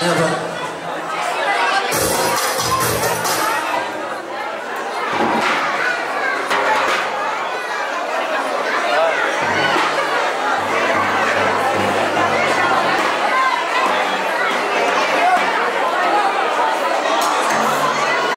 여러분